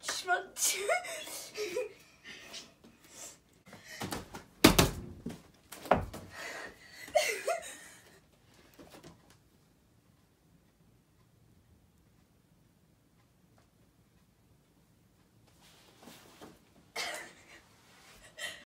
しまっち